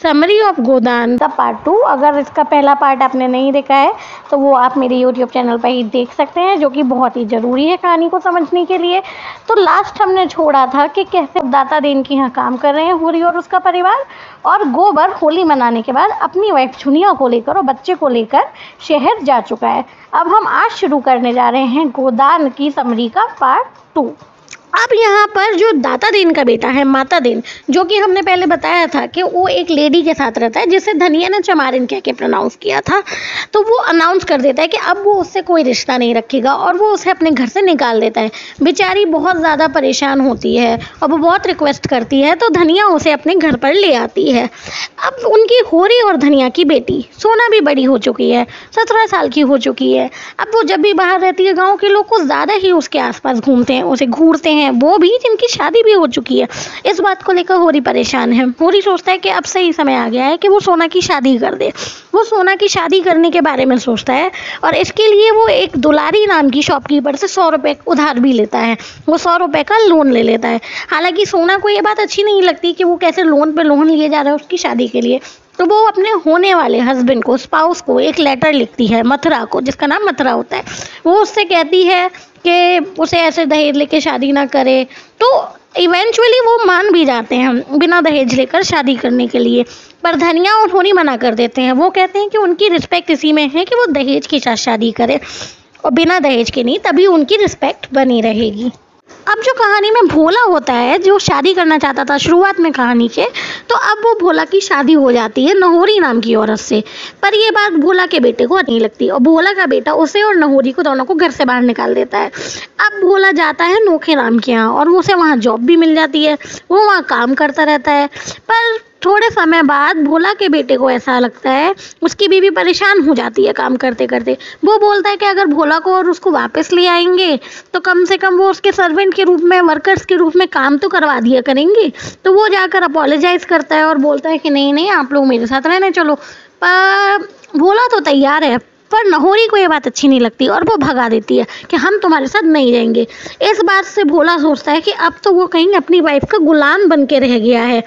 Summary of गोदान का part two अगर इसका पहला पार्ट आपने नहीं देखा है तो वो आप मेरे यूट्यूब चैनल पर ही देख सकते हैं जो कि बहुत ही ज़रूरी है कहानी को समझने के लिए तो लास्ट हमने छोड़ा था कि कैसे दाता दिन के यहाँ काम कर रहे हैं होरी और उसका परिवार और गोबर होली मनाने के बाद अपनी वाइफ छुनिया को लेकर और बच्चे को लेकर शहर जा चुका है अब हम आज शुरू करने जा रहे हैं गोदान की समरी का पार्ट टू अब यहाँ पर जो दाता देन का बेटा है, माता देन, जो कि हमने पहले बताया था कि वो एक लेडी के साथ रहता है, जिसे धनिया ने चमारिन कह के प्रोनाउंस किया था तो वो अनाउंस कर देता है कि अब वो उससे कोई रिश्ता नहीं रखेगा और वो उसे अपने घर से निकाल देता है। बेचारी बहुत ज़्यादा परेशान होती है और वो बहुत रिक्वेस्ट करती है तो धनिया उसे अपने घर पर ले आती है। अब उनकी होरी और धनिया की बेटी, सोना भी बड़ी हो चुकी है, सत्रह साल की हो चुकी है। अब वो जब भी बाहर रहती है, गाँव के लोग कुछ ज़्यादा ही उसके आसपास घूमते हैं, उसे घूरते हैं वो भी जिनकी शादी भी हो चुकी है। इस बात को लेकर होरी परेशान है। होरी सोचता है कि अब सही समय आ गया है कि वो सोना की शादी कर दे। वो सोना की शादी करने के बारे में सोचता है और इसके लिए वो एक दुलारी नाम की शॉपकीपर से सौ रुपये उधार भी लेता है। वो सौ रुपये का लोन ले लेता है। हालाँकि सोना को ये बात अच्छी नहीं लगती कि वो कैसे लोन पे लोन लिए जा रहा है उसकी शादी के लिए। तो वो अपने होने वाले हस्बैंड को स्पाउस को एक लेटर लिखती है, मथुरा को, जिसका नाम मथुरा होता है। वो उससे कहती है कि उसे ऐसे दहेज लेके शादी ना करे तो इवेंचुअली वो मान भी जाते हैं बिना दहेज लेकर शादी करने के लिए। पर धनिया और होनी मना कर देते हैं। वो कहते हैं कि उनकी रिस्पेक्ट इसी में है कि वो दहेज के साथ शादी करे और बिना दहेज के नहीं, तभी उनकी रिस्पेक्ट बनी रहेगी। अब जो कहानी में भोला होता है, जो शादी करना चाहता था, शुरुआत में कहानी के तो अब वो भोला की शादी हो जाती है नहोरी नाम की औरत से। पर ये बात भोला के बेटे को नहीं लगती और भोला का बेटा उसे और नहोरी को दोनों को घर से बाहर निकाल देता है। अब भोला जाता है नोखे नाम के यहाँ और उसे वहाँ जॉब भी मिल जाती है, वो वहाँ काम करता रहता है। पर थोड़े समय बाद भोला के बेटे को ऐसा लगता है, उसकी बीवी परेशान हो जाती है काम करते करते वो बोलता है कि अगर भोला को और उसको वापस ले आएँगे तो कम से कम वो उसके सर्वेंट के रूप में वर्कर्स के रूप में काम तो करवा दिया करेंगे। तो वो जाकर अपोलोजाइज करता है और बोलता है कि नहीं नहीं, आप लोग मेरे साथ रहने चलो। पर भोला तो तैयार है, पर नहोरी को ये बात अच्छी नहीं लगती और वो भगा देती है कि हम तुम्हारे साथ नहीं रहेंगे। इस बात से भोला सोचता है कि अब तो वो कहीं अपनी वाइफ का गुलाम बन के रह गया है।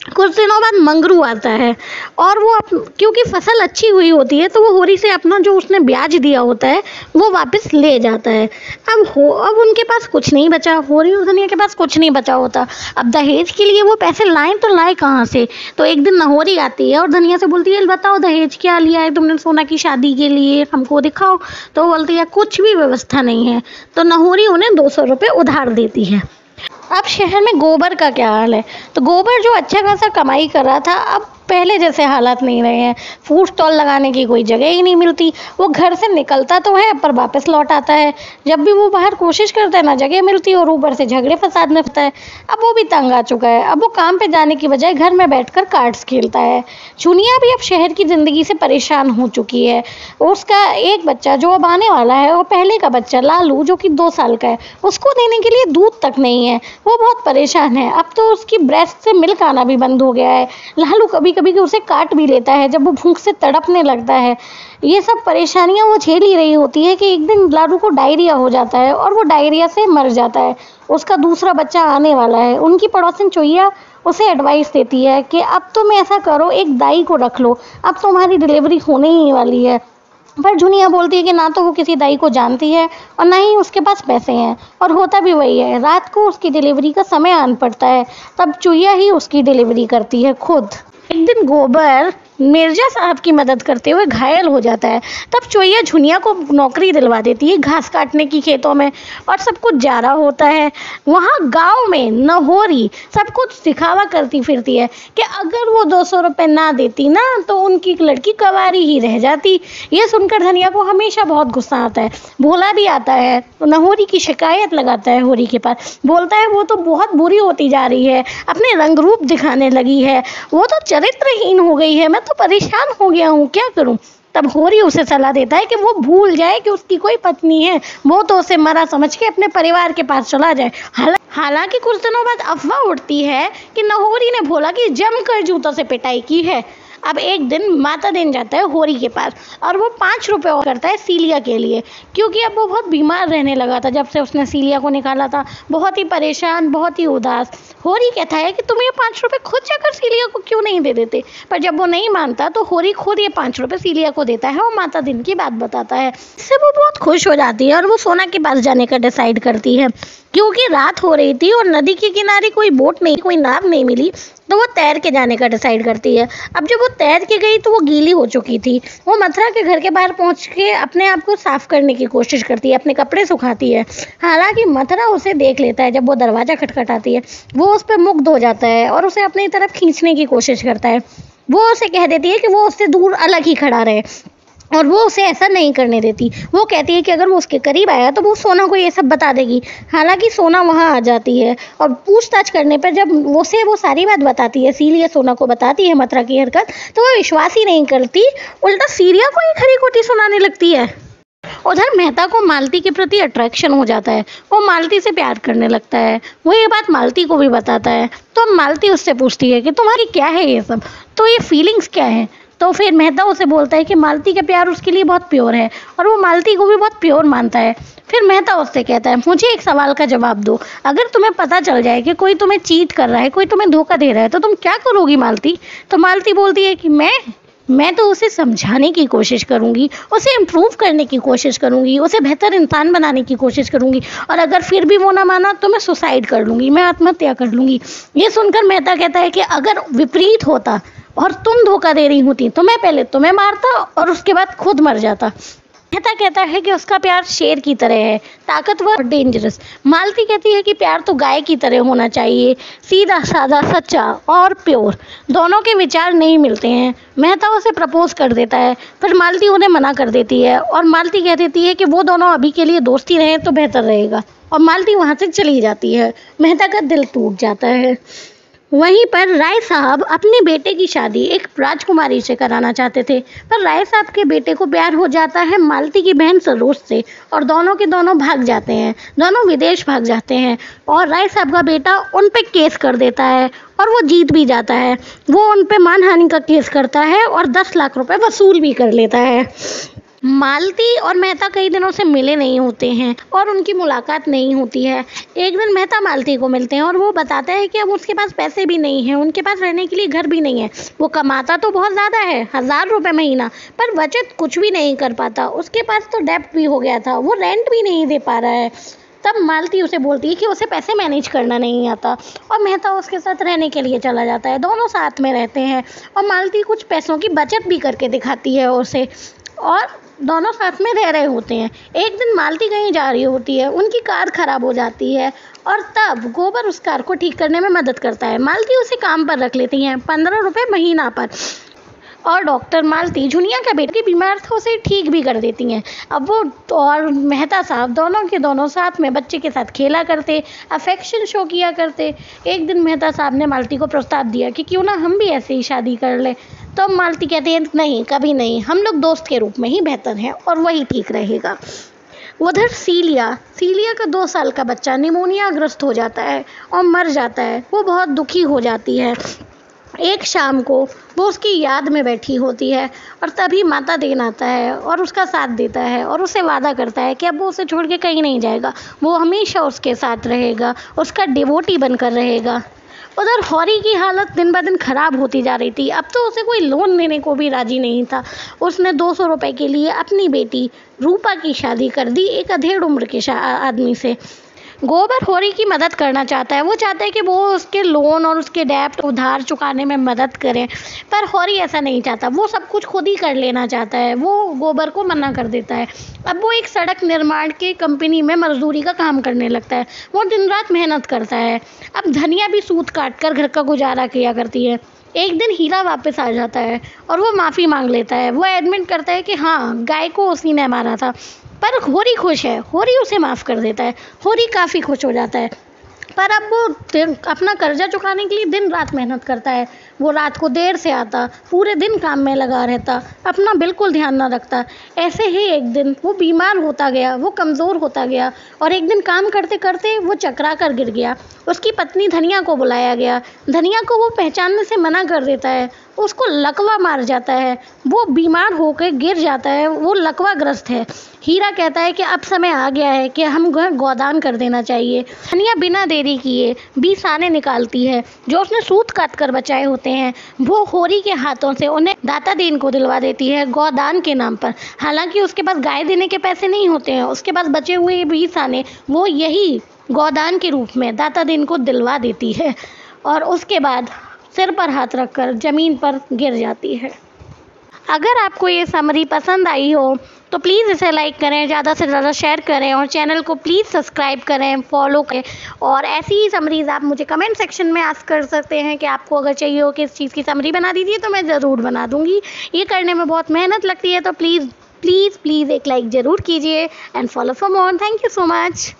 कुछ दिनों बाद मंगरू आता है और वो अप, क्योंकि फ़सल अच्छी हुई होती है तो वो होरी से अपना जो उसने ब्याज दिया होता है वो वापस ले जाता है। अब हो अब उनके पास कुछ नहीं बचा होरी और धनिया के पास कुछ नहीं बचा होता। अब दहेज के लिए वो पैसे लाएँ तो लाए कहाँ से? तो एक दिन नहोरी आती है और धनिया से बोलती है बताओ दहेज क्या लिया है? तुमने सोना की शादी के लिए हमको दिखाओ। तो बोलती है कुछ भी व्यवस्था नहीं है। तो नहोरी उन्हें दो सौ रुपये उधार देती है। अब शहर में गोबर का क्या हाल है? तो गोबर जो अच्छा खासा कमाई कर रहा था, अब पहले जैसे हालात नहीं रहे हैं। फ़ूड स्टॉल लगाने की कोई जगह ही नहीं मिलती। वो घर से निकलता तो है, पर वापस लौट आता है। जब भी वो बाहर कोशिश करता है, ना जगह मिलती और ऊपर से झगड़े फसाद में है। अब वो भी तंग आ चुका है। अब वो काम पे जाने की बजाय घर में बैठकर कार्ड्स खेलता है। चुनिया भी अब शहर की ज़िंदगी से परेशान हो चुकी है। उसका एक बच्चा जो अब आने वाला है वो पहले का बच्चा लालू, जो कि दो साल का है, उसको देने के लिए दूध तक नहीं है। वो बहुत परेशान है। अब तो उसकी ब्रेस्ट से मिल्क आना भी बंद हो गया है। लालू कभी कभी उसे काट भी लेता है, जब वो भूख से तड़पने लगता है। ये सब परेशानियाँ वो झेल ही रही होती है कि एक दिन लाडू को डायरिया हो जाता है और वो डायरिया से मर जाता है। उसका दूसरा बच्चा आने वाला है। उनकी पड़ोसन चोइया उसे एडवाइस देती है कि अब तुम ऐसा करो, एक दाई को रख लो। अब तुम्हारी डिलीवरी होने ही वाली है। पर जुनिया बोलती है कि ना तो वो किसी दाई को जानती है और ना ही उसके पास पैसे हैं। और होता भी वही है, रात को उसकी डिलीवरी का समय आन पड़ता है। तब चुईया ही उसकी डिलीवरी करती है खुद। एक दिन गोबर मिर्ज़ा साहब की मदद करते हुए घायल हो जाता है। तब चोइया झुनिया को नौकरी दिलवा देती है घास काटने की खेतों में और सब कुछ जारा होता है। वहाँ गाँव में नहोरी सब कुछ दिखावा करती फिरती है कि अगर वो दो सौ रुपये ना देती ना तो उनकी लड़की कवारी ही रह जाती। ये सुनकर धनिया को हमेशा बहुत गुस्सा आता है। भोला भी आता है तो नहोरी की शिकायत लगाता है होरी के पास। बोलता है, वो तो बहुत बुरी होती जा रही है, अपने रंग रूप दिखाने लगी है। वो तो चरित्रहीन हो गई है, मैं तो परेशान हो गया हूँ, क्या करूँ? तब होरी उसे सलाह देता है कि वो भूल जाए कि उसकी कोई पत्नी है। वो तो उसे मरा समझ के अपने परिवार के पास चला जाए। हालाँकि कुछ दिनों बाद अफवाह उठती है कि नहोरी ने भोला की जमकर जूतों से पिटाई की है। अब एक दिन माता दिन जाता है होरी के पास और वो पाँच रुपये और करता है सीलिया के लिए, क्योंकि अब वो बहुत बीमार रहने लगा था जब से उसने सीलिया को निकाला था। बहुत ही परेशान, बहुत ही उदास। होरी कहता है कि तुम ये पाँच रुपये खुद जाकर सीलिया को क्यों नहीं दे देते? पर जब वो नहीं मानता तो होरी खुद ये पाँच रुपये सीलिया को देता है और माता दिन की बात बताता है। इससे वो बहुत खुश हो जाती है और वो सोना के पास जाने का डिसाइड करती है। क्योंकि रात हो रही थी और नदी के किनारे कोई बोट नहीं, कोई नाव नहीं मिली। तो वो तैर के जाने का डिसाइड करती है। अब जब वो तैर के गई तो वो गीली हो चुकी थी। वो मथुरा के घर के बाहर पहुँच के अपने आप को साफ़ करने की कोशिश करती है, अपने कपड़े सुखाती है। हालाँकि मथुरा उसे देख लेता है, जब वो दरवाज़ा खटखटाती है, वो उस पर मुग्ध हो जाता है और उसे अपनी तरफ़ खींचने की कोशिश करता है। वो उसे कह देती है कि वो उससे दूर अलग ही खड़ा रहे। और वो उसे ऐसा नहीं करने देती। वो कहती है कि अगर वो उसके करीब आया तो वो सोना को ये सब बता देगी। हालाँकि सोना वहाँ आ जाती है और पूछताछ करने पर जब उसे वो सारी बात बताती है सीलिया सोना को बताती है, मथुरा की हरकत तो वो विश्वास ही नहीं करती। उल्टा सीरिया को ही खरी खोटी सुनाने लगती है। उधर मेहता को मालती के प्रति अट्रैक्शन हो जाता है। वो मालती से प्यार करने लगता है। वो ये बात मालती को भी बताता है। तो मालती उससे पूछती है कि तुम्हारी क्या है ये सब? तो ये फीलिंग्स क्या है? तो फिर मेहता उसे बोलता है कि मालती का प्यार उसके लिए बहुत प्योर है और वो मालती को भी बहुत प्योर मानता है। फिर मेहता उससे कहता है, मुझे एक सवाल का जवाब दो। अगर तुम्हें पता चल जाए कि कोई तुम्हें चीट कर रहा है, कोई तुम्हें धोखा दे रहा है तो तुम क्या करोगी मालती? तो मालती बोलती है कि, मैं मैं तो उसे समझाने की कोशिश करूँगी, उसे इम्प्रूव करने की कोशिश करूँगी, उसे बेहतर इंसान बनाने की कोशिश करूँगी और अगर फिर भी वो ना माना तो मैं सुसाइड कर लूँगी, मैं आत्महत्या कर लूँगी। ये सुनकर मेहता कहता है कि अगर विपरीत होता और तुम धोखा दे रही होती तो मैं पहले तुम्हें मारता और उसके बाद खुद मर जाता। कहता कहता है कि उसका प्यार शेर की तरह है, ताकतवर और डेंजरस मालती कहती है कि प्यार तो गाय की तरह होना चाहिए, सीधा, साधा, सच्चा और प्योर दोनों के विचार नहीं मिलते हैं। मेहता उसे प्रपोज कर देता है, फिर मालती उन्हें मना कर देती है और मालती कह देती है कि वो दोनों अभी के लिए दोस्ती रहें तो बेहतर रहेगा। और मालती वहाँ से चली जाती है। मेहता का दिल टूट जाता है। वहीं पर राय साहब अपने बेटे की शादी एक राजकुमारी से कराना चाहते थे, पर राय साहब के बेटे को प्यार हो जाता है, मालती की बहन सरोज से, और दोनों के दोनों भाग जाते हैं, दोनों विदेश भाग जाते हैं, और राय साहब का बेटा उन पे केस कर देता है, और वो जीत भी जाता है, वो उन पे मानहानि का केस करता है, और दस लाख रुपए वसूल भी कर लेता है। मालती और मेहता कई दिनों से मिले नहीं होते हैं और उनकी मुलाकात नहीं होती है। एक दिन मेहता मालती को मिलते हैं और वो बताता है कि अब उसके पास पैसे भी नहीं हैं, उनके पास रहने के लिए घर भी नहीं है। वो कमाता तो बहुत ज़्यादा है, हज़ार रुपये महीना, पर बचत कुछ भी नहीं कर पाता। उसके पास तो डेप्ट भी हो गया था, वो रेंट भी नहीं दे पा रहा है। तब मालती उसे बोलती है कि उसे पैसे मैनेज करना नहीं आता और मेहता उसके साथ रहने के लिए चला जाता है। दोनों साथ में रहते हैं और मालती कुछ पैसों की बचत भी करके दिखाती है उसे और दोनों साथ में रह रहे होते हैं। एक दिन मालती कहीं जा रही होती है, उनकी कार ख़राब हो जाती है और तब गोबर उस कार को ठीक करने में मदद करता है। मालती उसे काम पर रख लेती हैं, पंद्रह रुपये महीना पर। और डॉक्टर मालती जुनिया का बेटा बीमार था उसे ठीक भी कर देती हैं। अब वो और मेहता साहब दोनों के दोनों साथ में बच्चे के साथ खेला करते अफेक्शन शो किया करते। एक दिन मेहता साहब ने मालती को प्रस्ताव दिया कि क्यों ना हम भी ऐसे ही शादी कर लें। तो मालती कहती है, नहीं, कभी नहीं, हम लोग दोस्त के रूप में ही बेहतर हैं और वही ठीक रहेगा। उधर सीलिया सीलिया का दो साल का बच्चा निमोनिया ग्रस्त हो जाता है और मर जाता है। वो बहुत दुखी हो जाती है। एक शाम को वो उसकी याद में बैठी होती है और तभी माता देन आता है और उसका साथ देता है और उसे वादा करता है कि अब वो उसे छोड़ के कहीं नहीं जाएगा। वो हमेशा उसके साथ रहेगा, उसका डिवोटी बनकर रहेगा। उधर हौरी की हालत दिन ब दिन ख़राब होती जा रही थी। अब तो उसे कोई लोन लेने को भी राज़ी नहीं था। उसने दो सौ रुपये के लिए अपनी बेटी रूपा की शादी कर दी, एक अधेड़ उम्र के आदमी से। गोबर होरी की मदद करना चाहता है। वो चाहता है कि वो उसके लोन और उसके डेप्ट उधार चुकाने में मदद करें, पर होरी ऐसा नहीं चाहता। वो सब कुछ खुद ही कर लेना चाहता है। वो गोबर को मना कर देता है। अब वो एक सड़क निर्माण के कंपनी में मजदूरी का काम करने लगता है। वो दिन रात मेहनत करता है। अब धनिया भी सूत काट कर घर का गुजारा किया करती है। एक दिन हीरा वापस आ जाता है और वो माफ़ी मांग लेता है। वो एडमिट करता है कि हाँ गाय को उसी ने मारा था। पर होरी खुश है, होरी उसे माफ़ कर देता है, होरी काफ़ी खुश हो जाता है। पर अब वो अपना कर्जा चुकाने के लिए दिन रात मेहनत करता है। वो रात को देर से आता, पूरे दिन काम में लगा रहता, अपना बिल्कुल ध्यान ना रखता। ऐसे ही एक दिन वो बीमार होता गया, वो कमज़ोर होता गया और एक दिन काम करते करते वो चकरा कर गिर गया। उसकी पत्नी धनिया को बुलाया गया। धनिया को वो पहचानने से मना कर देता है। उसको लकवा मार जाता है। वो बीमार होकर गिर जाता है। वो लकवा ग्रस्त है। हीरा कहता है कि अब समय आ गया है कि हम गोदान कर देना चाहिए। धनिया बिना देरी किए बीस आने निकालती है। जो उसने सूत काट कर बचाए होते हैं। वो होरी के हाथों से उन्हें दाता दीन को दिलवा देती है, गौदान के नाम पर। हालाँकि उसके पास गाय देने के पैसे नहीं होते हैं, उसके पास बचे हुए बीस आने वो यही गौदान के रूप में दाता दीन को दिलवा देती है और उसके बाद सिर पर हाथ रखकर ज़मीन पर गिर जाती है। अगर आपको ये समरी पसंद आई हो तो प्लीज़ इसे लाइक करें, ज़्यादा से ज़्यादा शेयर करें और चैनल को प्लीज़ सब्सक्राइब करें फॉलो करें। और ऐसी ही समरीज़ आप मुझे कमेंट सेक्शन में आस्क कर सकते हैं कि आपको अगर चाहिए हो कि इस चीज़ की समरी बना दीजिए तो मैं ज़रूर बना दूँगी। ये करने में बहुत मेहनत लगती है तो प्लीज़ प्लीज़ प्लीज़ एक लाइक ज़रूर कीजिए and follow for more thank you so much